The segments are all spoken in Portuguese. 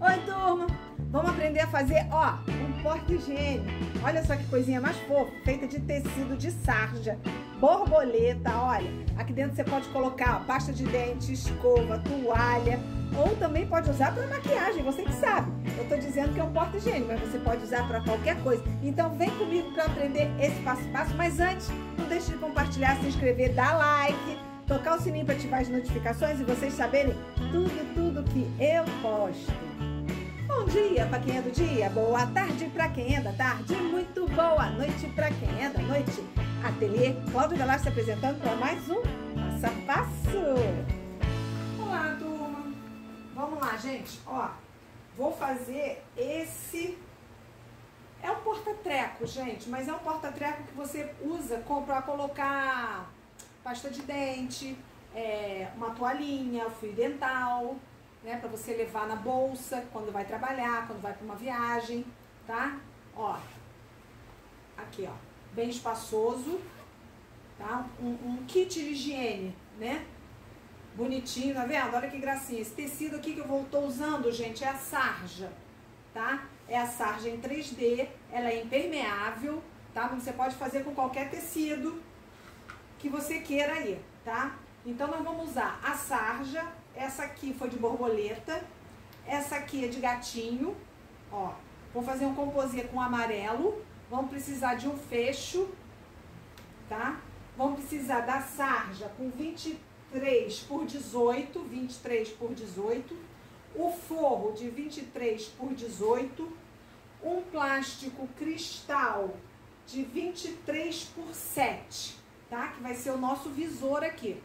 Oi, turma! Vamos aprender a fazer, ó, um porta-higiene. Olha só que coisinha mais fofa, feita de tecido de sarja, borboleta, olha. Aqui dentro você pode colocar ó, pasta de dente, escova, toalha, ou também pode usar para maquiagem, você que sabe. Eu tô dizendo que é um porta-higiene, mas você pode usar para qualquer coisa. Então vem comigo para aprender esse passo a passo, mas antes, não deixe de compartilhar, se inscrever, dar like, tocar o sininho para ativar as notificações e vocês saberem tudo, tudo que eu posto. Dia para quem é do dia, boa tarde para quem é da tarde, muito boa noite para quem é da noite. Ateliê Cláudio Velasco se apresentando para mais um Passo a Passo. Olá, turma. Vamos lá, gente. Ó, vou fazer esse... É um porta-treco, gente, mas é um porta-treco que você usa para colocar pasta de dente, é, uma toalhinha, fio dental, né, para você levar na bolsa quando vai trabalhar, quando vai para uma viagem, tá? Ó, aqui, ó, bem espaçoso, tá? Um, um, kit de higiene, né? Bonitinho, tá vendo? Olha que gracinha. Esse tecido aqui que eu vou, tô usando, gente, é a sarja, tá? É a sarja em 3D, ela é impermeável, tá? Você pode fazer com qualquer tecido que você queira aí, tá? Então, nós vamos usar a sarja, essa aqui foi de borboleta, essa aqui é de gatinho, ó. Vou fazer um composê com amarelo, vamos precisar de um fecho, tá? Vamos precisar da sarja com 23 por 18, 23 por 18, o forro de 23 por 18, um plástico cristal de 23 por 7, tá? Que vai ser o nosso visor aqui.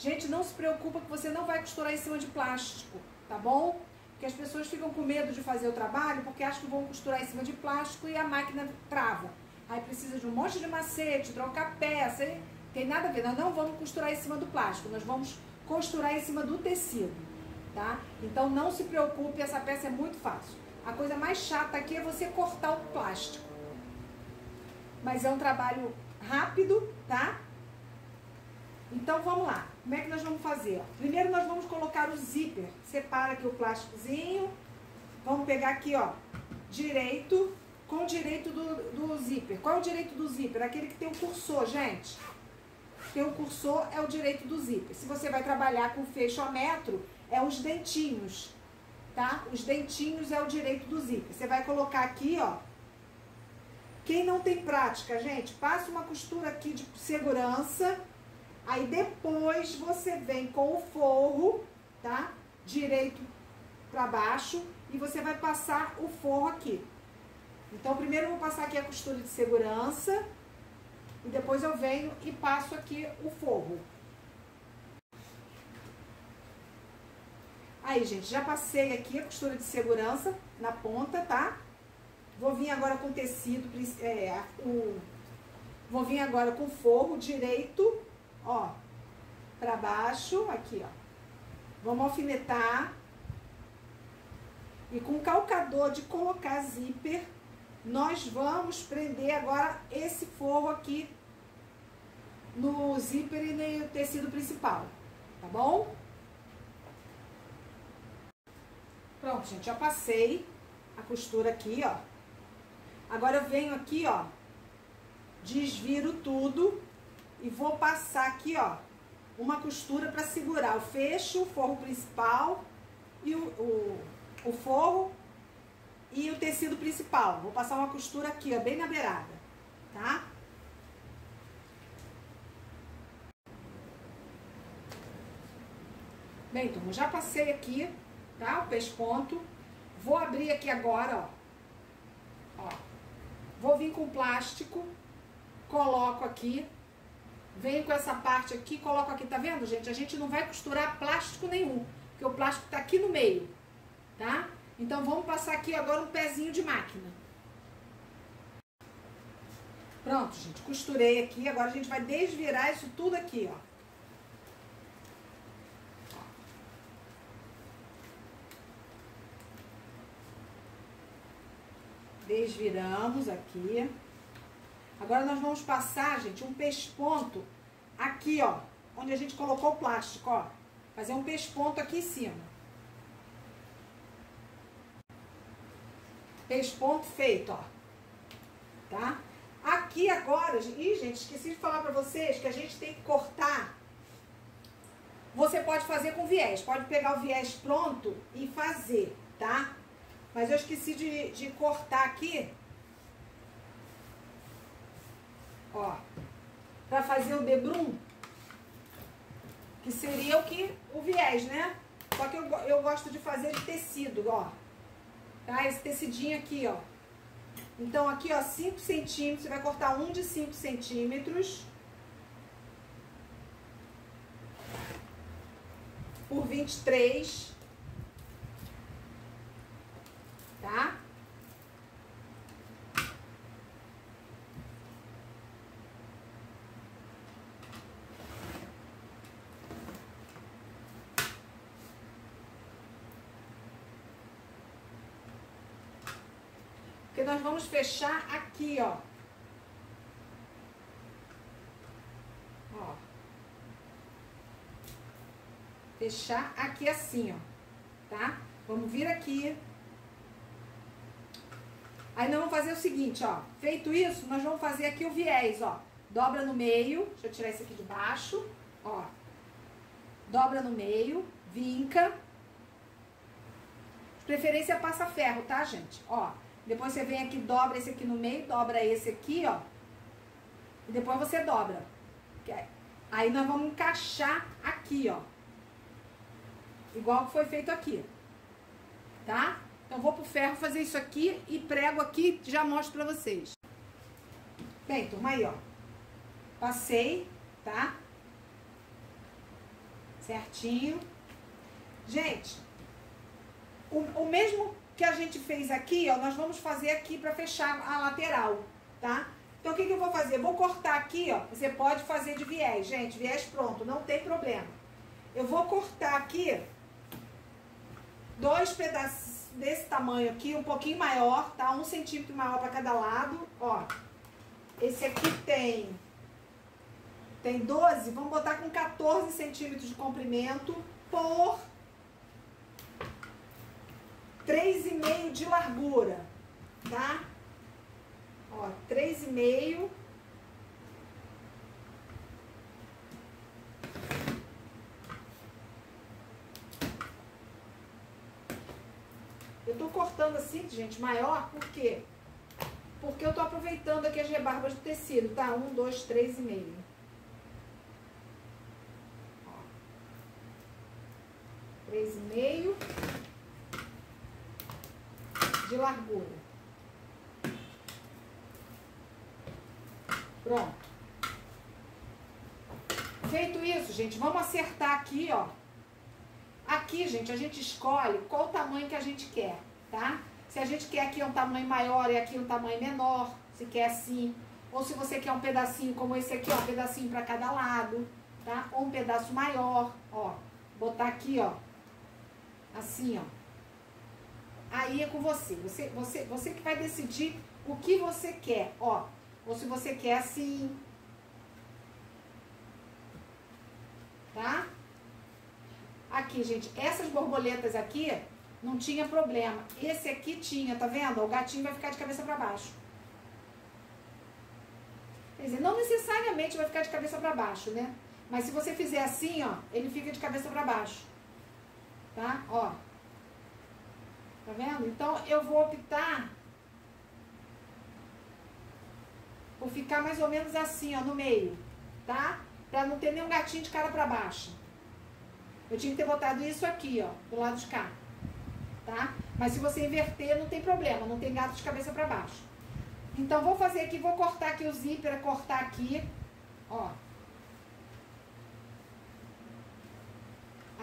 Gente, não se preocupa que você não vai costurar em cima de plástico, tá bom? Porque as pessoas ficam com medo de fazer o trabalho porque acham que vão costurar em cima de plástico e a máquina trava. Aí precisa de um monte de macete, trocar peça, hein? tem nada a ver. Nós não vamos costurar em cima do plástico, nós vamos costurar em cima do tecido, tá? Então não se preocupe, essa peça é muito fácil. A coisa mais chata aqui é você cortar o plástico. Mas é um trabalho rápido, tá? Então vamos lá, como é que nós vamos fazer? Primeiro nós vamos colocar o zíper, separa aqui o plásticozinho, vamos pegar aqui ó, direito, com direito do, do zíper. Qual é o direito do zíper? Aquele que tem o cursor, gente. Tem o cursor é o direito do zíper. Se você vai trabalhar com fechômetro, é os dentinhos, tá? Os dentinhos é o direito do zíper. Você vai colocar aqui, ó. Quem não tem prática, gente, passa uma costura aqui de segurança Aí depois você vem com o forro, tá? Direito para baixo e você vai passar o forro aqui. Então primeiro eu vou passar aqui a costura de segurança e depois eu venho e passo aqui o forro. Aí, gente, já passei aqui a costura de segurança na ponta, tá? Vou vir agora com tecido, é, o, vou vir agora com forro direito ó, pra baixo, aqui, ó. Vamos alfinetar. E com calcador de colocar zíper, nós vamos prender agora esse forro aqui no zíper e no tecido principal, tá bom? Pronto, gente, já passei a costura aqui, ó. Agora eu venho aqui, ó, desviro tudo e vou passar aqui, ó, uma costura para segurar o fecho, o forro principal e o, o, o forro e o tecido principal. Vou passar uma costura aqui, ó, bem na beirada, tá? Bem, então, já passei aqui, tá? O pesponto. Vou abrir aqui agora, ó. ó. Vou vir com plástico, coloco aqui Venho com essa parte aqui, coloco aqui, tá vendo, gente? A gente não vai costurar plástico nenhum, porque o plástico tá aqui no meio, tá? Então, vamos passar aqui agora um pezinho de máquina. Pronto, gente, costurei aqui. Agora a gente vai desvirar isso tudo aqui, ó. Desviramos aqui. Agora nós vamos passar, gente, um pesponto aqui, ó, onde a gente colocou o plástico, ó. Fazer um pesponto aqui em cima. Fez ponto feito, ó. Tá? Aqui agora, e gente, esqueci de falar pra vocês que a gente tem que cortar. Você pode fazer com viés, pode pegar o viés pronto e fazer, tá? Mas eu esqueci de, de cortar aqui. Ó, pra fazer o debrum, que seria o que o viés, né? Só que eu, eu gosto de fazer de tecido, ó. Tá? Esse tecidinho aqui, ó. Então, aqui, ó, 5 centímetros, você vai cortar um de 5 centímetros. Por 23. Tá? Porque nós vamos fechar aqui, ó. Ó. Fechar aqui assim, ó. Tá? Vamos vir aqui. Aí nós vamos fazer o seguinte, ó. Feito isso, nós vamos fazer aqui o viés, ó. Dobra no meio. Deixa eu tirar esse aqui de baixo. Ó. Dobra no meio. Vinca. De preferência passa ferro, tá, gente? Ó. Depois você vem aqui, dobra esse aqui no meio, dobra esse aqui, ó. E depois você dobra. Aí nós vamos encaixar aqui, ó. Igual que foi feito aqui. Tá? Então vou pro ferro fazer isso aqui e prego aqui, já mostro pra vocês. Bem, turma, aí, ó. Passei, tá? Certinho. Gente, o, o mesmo que a gente fez aqui, ó, nós vamos fazer aqui para fechar a lateral, tá? Então, o que, que eu vou fazer? Vou cortar aqui, ó. Você pode fazer de viés, gente. Viés pronto, não tem problema. Eu vou cortar aqui dois pedaços desse tamanho aqui, um pouquinho maior, tá? Um centímetro maior para cada lado, ó. Esse aqui tem... Tem 12, vamos botar com 14 centímetros de comprimento por 3,5 de largura, tá? Ó, 3,5. Eu tô cortando assim, gente, maior, por quê? Porque eu tô aproveitando aqui as rebarbas do tecido, tá? Um, dois, três e meio. Três e meio de largura. Pronto. Feito isso, gente, vamos acertar aqui, ó. Aqui, gente, a gente escolhe qual o tamanho que a gente quer, tá? Se a gente quer aqui um tamanho maior e aqui um tamanho menor, se quer assim. Ou se você quer um pedacinho como esse aqui, ó, um pedacinho para cada lado, tá? Ou um pedaço maior, ó. Botar aqui, ó. Assim, ó. Aí é com você. Você, você, você que vai decidir o que você quer, ó. Ou se você quer assim. Tá? Aqui, gente, essas borboletas aqui não tinha problema. Esse aqui tinha, tá vendo? O gatinho vai ficar de cabeça para baixo. Quer dizer, não necessariamente vai ficar de cabeça para baixo, né? Mas se você fizer assim, ó, ele fica de cabeça para baixo. Tá? Ó. Tá vendo? Então, eu vou optar por ficar mais ou menos assim, ó, no meio, tá? Pra não ter nenhum gatinho de cara pra baixo. Eu tinha que ter botado isso aqui, ó, do lado de cá, tá? Mas se você inverter, não tem problema, não tem gato de cabeça pra baixo. Então, vou fazer aqui, vou cortar aqui o zíper, cortar aqui, ó.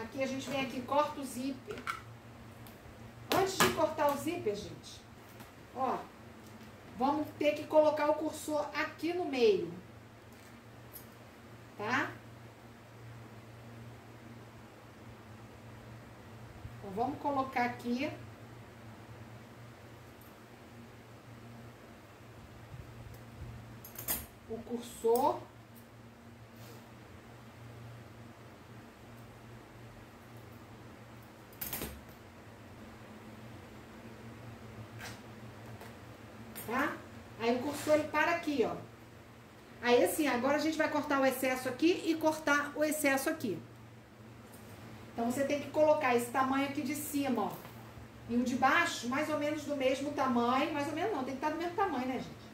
Aqui a gente vem aqui, corta o zíper. Antes de cortar o zíper, gente, ó, vamos ter que colocar o cursor aqui no meio, tá? Então, vamos colocar aqui. O cursor. Tá? Aí o cursor ele para aqui, ó. Aí assim, agora a gente vai cortar o excesso aqui e cortar o excesso aqui. Então você tem que colocar esse tamanho aqui de cima, ó. E o de baixo, mais ou menos do mesmo tamanho, mais ou menos não, tem que estar do mesmo tamanho, né, gente?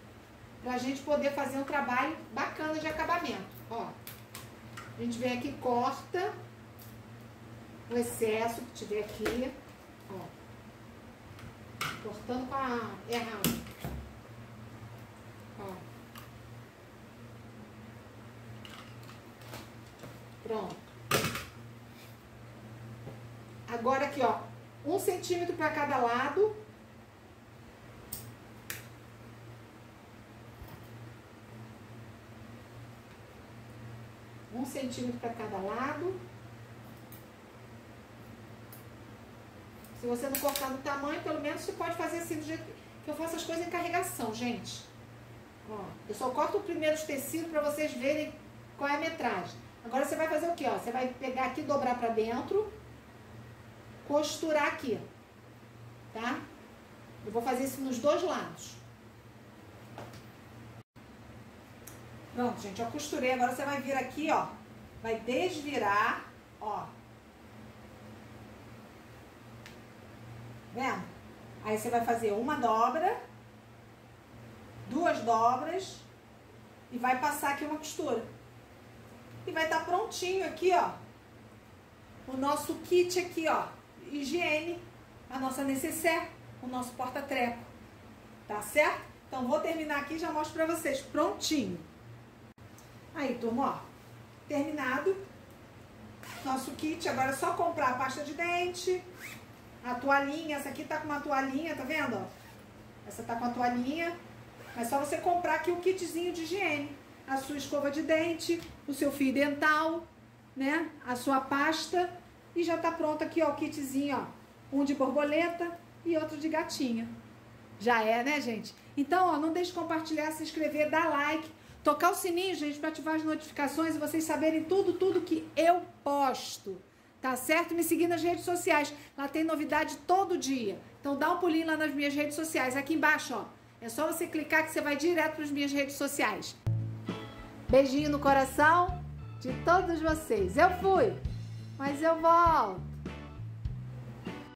Pra gente poder fazer um trabalho bacana de acabamento, ó. A gente vem aqui, corta o excesso que tiver aqui, ó. Cortando com a errada. Ó. Pronto. Agora aqui, ó, um centímetro para cada lado. Um centímetro para cada lado. Se você não cortar no tamanho, pelo menos você pode fazer assim do jeito que eu faço as coisas em carregação, gente. Ó, eu só corto o primeiro tecido para vocês verem qual é a metragem. Agora você vai fazer o que, ó? Você vai pegar aqui, dobrar para dentro, costurar aqui, tá? Eu vou fazer isso nos dois lados. Pronto, gente, eu costurei. Agora você vai vir aqui, ó. Vai desvirar, ó. Vendo? Aí você vai fazer uma dobra, duas dobras e vai passar aqui uma costura. E vai estar tá prontinho aqui, ó. O nosso kit aqui, ó. Higiene, a nossa necessaire, o nosso porta-treco. Tá certo? Então vou terminar aqui e já mostro pra vocês. Prontinho. Aí, turma, ó. Terminado. Nosso kit. Agora é só comprar a pasta de dente a toalhinha, essa aqui tá com uma toalhinha, tá vendo? Essa tá com a toalhinha. É só você comprar aqui o kitzinho de higiene. A sua escova de dente, o seu fio dental, né? A sua pasta. E já tá pronto aqui, ó, o kitzinho, ó. Um de borboleta e outro de gatinha. Já é, né, gente? Então, ó, não deixe de compartilhar, se inscrever, dar like, tocar o sininho, gente, para ativar as notificações e vocês saberem tudo, tudo que eu posto tá certo? Me seguir nas redes sociais. Lá tem novidade todo dia. Então dá um pulinho lá nas minhas redes sociais. Aqui embaixo, ó. É só você clicar que você vai direto para as minhas redes sociais. Beijinho no coração de todos vocês. Eu fui, mas eu volto.